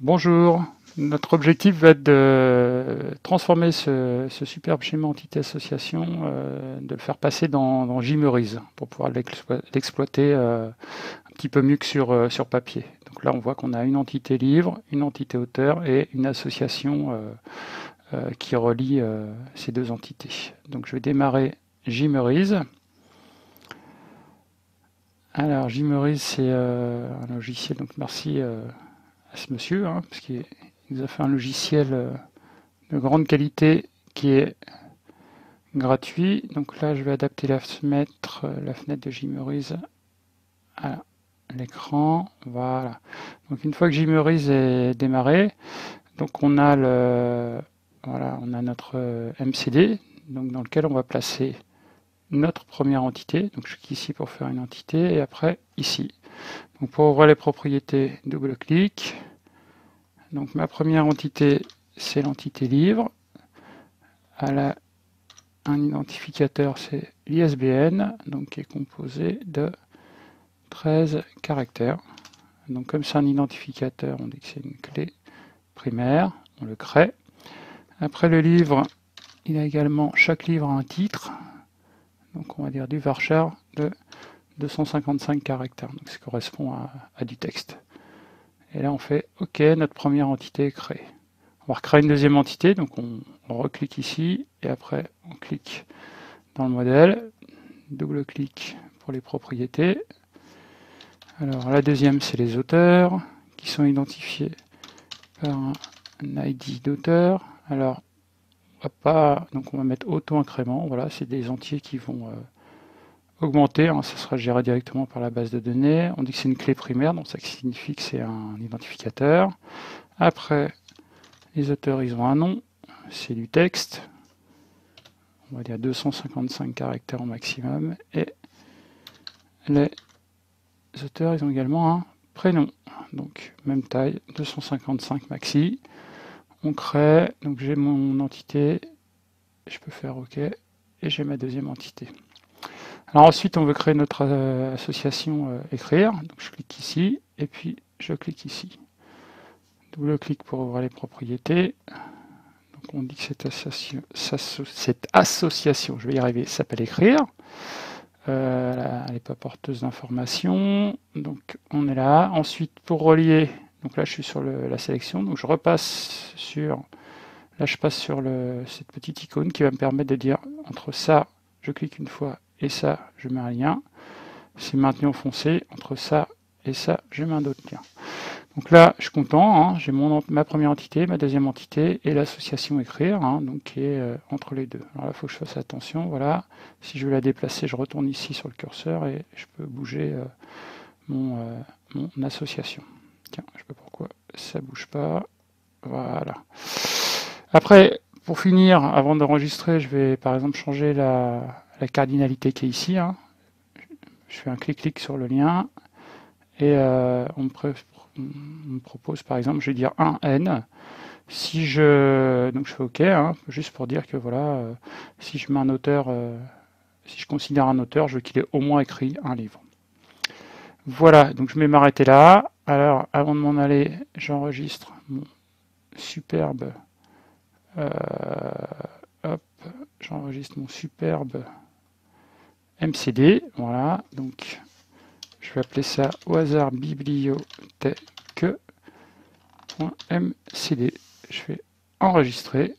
Bonjour, notre objectif va être de transformer ce, superbe schéma entité association, euh, de le faire passer dans, dans pour pouvoir l'exploiter euh, un petit peu mieux que sur, euh, sur papier. Donc là on voit qu'on a une entité livre, une entité auteur et une association qui relie ces deux entités. Donc je vais démarrer Gmerise. Alors Gmerise c'est un logiciel, donc merci ce monsieur, hein, parce qu'il nous a fait un logiciel euh, de grande qualité qui est gratuit. Donc là, je vais adapter la fenêtre, euh, la fenêtre de Gmerise à l'écran. Voilà. Donc une fois que Gmerise est démarré, donc on a le, voilà, on a notre euh, MCD, donc dans lequel on va placer notre première entité. Donc je clique ici pour faire une entité et après ici. Donc pour ouvrir les propriétés, double-clic. Donc ma première entité, c'est l'entité livre. Elle a un identificateur, c'est l'ISBN, donc qui est composé de 13 caractères. Donc comme c'est un identificateur, on dit que c'est une clé primaire, on le crée. Après le livre, il a également, chaque livre a un titre, donc on va dire du varchar de 255 caractères, donc ça correspond à du texte. Et là, on fait OK, notre première entité est créée. On va recréer une deuxième entité, donc on, reclique ici, et après on clique dans le modèle, double-clic pour les propriétés. Alors la deuxième, c'est les auteurs, qui sont identifiés par un, ID d'auteur. Alors, on va pas, donc on va mettre auto-incrément, voilà, c'est des entiers qui vont... Euh, augmenter, hein, ça sera géré directement par la base de données. On dit que c'est une clé primaire, donc ça signifie que c'est un identificateur. Après, les auteurs, ils ont un nom, c'est du texte. On va dire 255 caractères au maximum. Et les auteurs, ils ont également un prénom. Donc, même taille, 255 maxi. On crée, donc j'ai mon entité, je peux faire OK, et j'ai ma deuxième entité. Alors ensuite, on veut créer notre euh, association euh, écrire. Donc je clique ici et puis je clique ici. Double-clic pour ouvrir les propriétés. Donc on dit que cette association, je vais y arriver, s'appelle écrire. Euh, elle n'est pas porteuse d'informations. Donc on est là. Ensuite, pour relier, donc là je suis sur la sélection, donc je repasse sur, là je passe sur cette petite icône qui va me permettre de dire entre ça, je clique une fois et ça, je mets un lien. C'est maintenu enfoncé. Entre ça et ça, je mets un autre lien. Donc là, je suis content. Hein. J'ai ma première entité, ma deuxième entité et l'association écrire, hein, donc qui est euh, entre les deux. Alors là, il faut que je fasse attention. Voilà. Si je veux la déplacer, je retourne ici sur le curseur et je peux bouger euh, mon, euh, mon, association. Tiens, je sais pas pourquoi ça bouge pas. Voilà. Après, pour finir, avant d'enregistrer, je vais par exemple changer la, la cardinalité qui est ici. Hein. Je fais un clic-clic sur le lien et euh, on, me propose par exemple, je vais dire 1n. Si je donc je fais OK, hein, juste pour dire que voilà, euh, si je mets un auteur, euh, si je considère un auteur, je veux qu'il ait au moins écrit un livre. Voilà, donc je vais m'arrêter là. Alors, avant de m'en aller, j'enregistre mon superbe. hop, j'enregistre mon superbe MCD, voilà, donc je vais appeler ça au hasard bibliothèque.mcd. Je vais enregistrer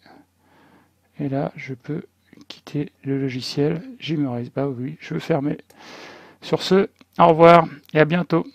et là je peux quitter le logiciel. J'y me reste, bah oui, je veux fermer. Sur ce, au revoir et à bientôt.